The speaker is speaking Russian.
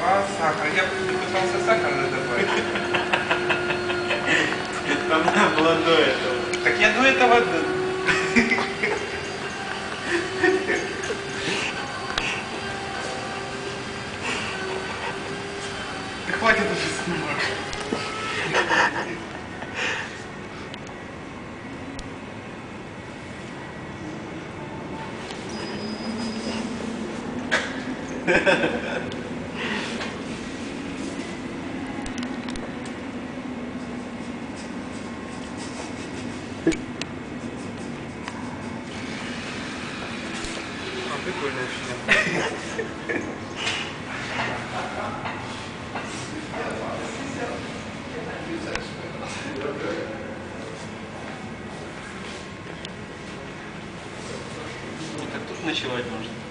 А, сахар. Я пытался сахар добавить. Там надо было до этого. Так я до этого... Да хватит уже снимать. А, прикольная шлема. Так тут ночевать можно.